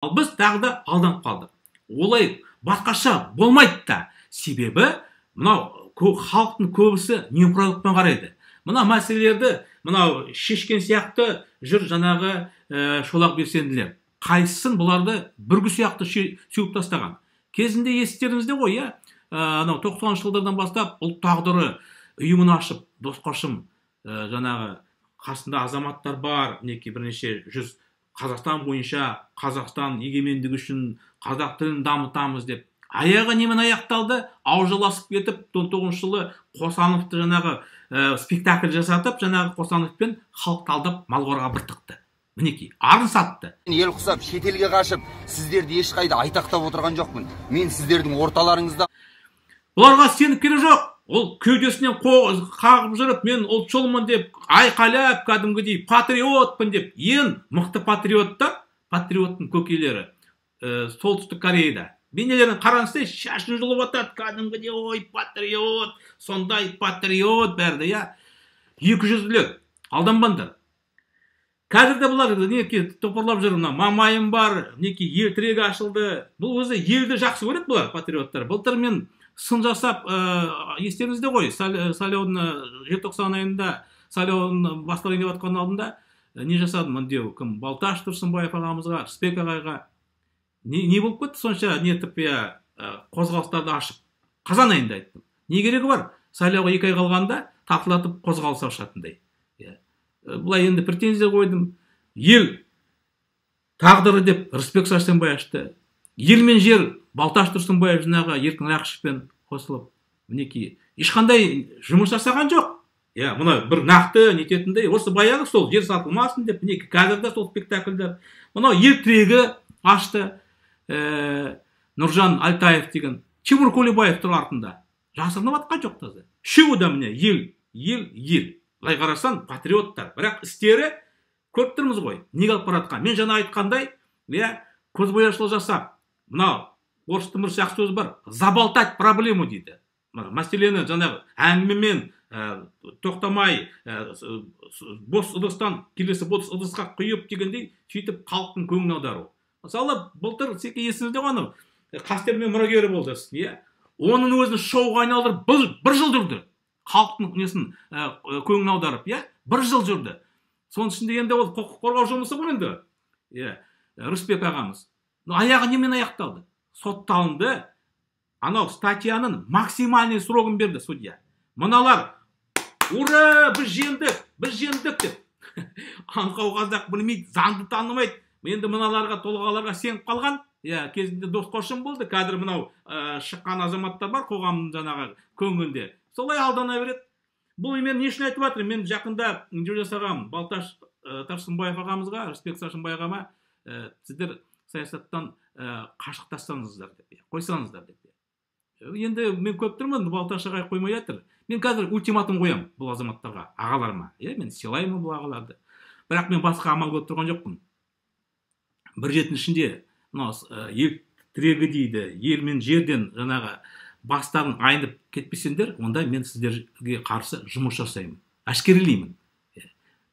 ал біз тағы да алданып қалдық олай басқаша болмайды да. Себебі мынау халықтың көбісі немқұрайлықпен қарайды. Мына мәселелерді мынау шешкен сияқты жүр жаңағы ә, шолақ белсенділер. Қайсысын бұларды бүргі сияқты сеуіп тастаған. Кезінде естеріңізде ғой иә? Анау тоқсаныншы жылдардан бастап ұлт тағдыры ұйымын ашып досқошым ә, жаңағы қасында азаматтар бар мінекей бірнеше жүз қазақстан бойынша қазақстан егемендігі үшін қазақ тілін дамытамыз деп. Аяғы немен аяқталды? Аужаласып кетіп он тоғызыншы жылы қосановты жаңағы ә, спектакль жасатып жаңағы қосановпен халықты алдап малқораға бір тықты. Мінекей арын сатты. Ел құсап шетелге қашып сіздерді ешқайда айтақтап отырған жоқпын. Мен сіздердің орталарыңызда бұларға сеніп керек жоқ. Ол кеудесінен қағып жүріп мен ұлтшылмын деп айқайлап кәдімгідей патриотпын деп ең мықты патриоттар патриоттың көкелері ә, солтүстік кореяда. Бейнелерін қараңыздар шашын жұлып жатады кәдімгідей ой патриот сондай патриот бәрі иә. Екі жүзділер алданбаңдар. Қазір де бұлар неке топырлап жүр мына мамайым бар мінекей ел тірегі ашылды. Бұл өзі елді жақсы көреді бұлар патриоттар. Былтыр мен сын жасап ә, естеріңізде ғой салеон желтоқсан айында салеон басталайын деп жатқан алдында не жасадым мынау кім? Балташ тұрсынбаев ағамызға рысбек ағайға. Не, не болып кетті сонша? Нетіп иә қозғалыстарды ашып қазан айында айттым. Не керегі бар? Сайлауға екі ай қалғанда тақылатып қозғалыс ашатындай. Иә былай енді претензия қойдым. Ел тағдыры деп рысбек сәрсенбай ашты. Ел мен жер балташ тұрсынбаев жаңағы еркін рақышевпен қосылып мінекей. Ешқандай жұмыс жасаған жоқ. Иә мына бір нақты нететіндей осы баяғы сол жер сатылмасын деп мінекей қазір де сол спектакльдер. Мынау ел тірегі ашты ә, нұржан алтаев деген. Тимур көлебаев тұр артында. Жасырынып жатқан жоқ таза. Үшеуі де міне ел ел ел. Былай қарасаң патриоттар. Бірақ істері көріп тұрмыз ғой. Неге алып бара жатқан мен жаңа айтқандай иә көзбояушылық жасап мынау орыс мырс жақсы сөз бар. Заболтать проблему дейді. Мәселені жаңағы әңгімемен ә, тоқтамай ә, бос ыдыстан келесі бос ыдысқа құйып дегендей сөйтіп халықтың көңілін аудару. Мысалы былтыр секе есіңізде ғой анау қастерлеме мұрагері болды иә? Оның өзін шоуға айналдырып бір, бір жыл жүрді. Халықтың несін ә, көңілін аударып иә? Бір жыл жүрді. Соның ішінде енді ол құқық қорғау жұмысы ғой енді иә? Рысбек ағамыз. Аяғы немен аяқталды? Сотталынды. Анау статьяның максимальный срогын берді судья. Мыналар ура біз жеңдік біз жеңдік деп. Аңқау қазақ білмейді заңды танымайды. Енді мыналарға тұлғаларға сеніп қалған иә кезінде досқошым болды. Қазір мынау ә, шыққан азаматтар бар қоғамның жаңағы көңілінде. Солай алдана береді. Бұл мен не үшін айтып жатырмын? Мен жақында интервью жасағанмын балташ ә, тарсынбаев ағамызға рысбек сәрсенбай ағама ә, сіздер саясаттан ә, қашықтассаңыздар деп иә, қойсаңыздар деп иә. енді мен көріп тұрмын балташ ағай қоймай жатыр. Мен қазір ультиматум қоямын бұл азаматтарға ағаларыма. Иә мен сыйлаймын бұл ағаларды. Бірақ мен басқа амал көріп тұрған жоқпын. Бір жетінің ішінде мынау ел тірегі дейді ел мен жерден жаңағы бастарын айнып кетпесеңдер онда мен сіздерге қарсы жұмыс жасаймын әшкерелеймін.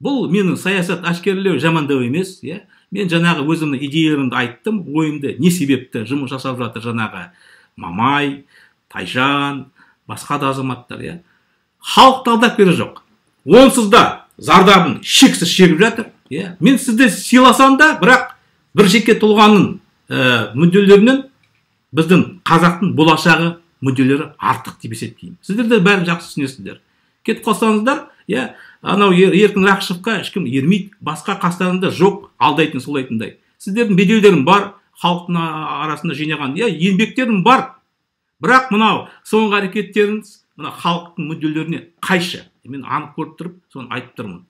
Бұл менің саясат әшкерелеу жамандау емес иә. Мен жаңағы өзімнің идеяларымды айттым ойымды не себепті жұмыс жасап жатыр жаңағы мамай тайжан басқа да азаматтар иә? Халықты алдап керек жоқ. Онсыз да зардабын шексіз шегіп жатыр иә? Мен сізді сыйласам да бірақ бір жеке тұлғаның ә, мүдделерінен біздің қазақтың болашағы мүдделері артық деп есептеймін. Сіздер де бәрін жақсы түсінесіздер. Кетіп қалсаңыздар иә анау еркін рақышевқа ешкім ермейді басқа қастарында жоқ алдайтын сулайтындай. Сіздердің беделдерің бар халықтың арасында жинаған. Иә еңбектерің бар. Бірақ мынау соңғы әрекеттеріңіз мына халықтың мүдделеріне қайшы. Мен анық көріп тұрып соны айтып тұрмын.